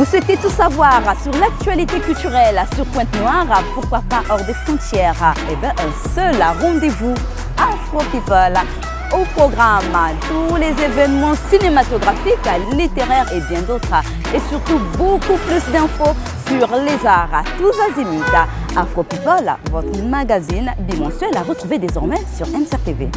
Vous souhaitez tout savoir sur l'actualité culturelle sur Pointe-Noire, pourquoi pas hors des frontières Eh bien, un seul rendez-vous, Afro People. Au programme, tous les événements cinématographiques, littéraires et bien d'autres. Et surtout, beaucoup plus d'infos sur les arts, tous azimuts. Afro People, votre magazine bimensuel à retrouver désormais sur MCRTV.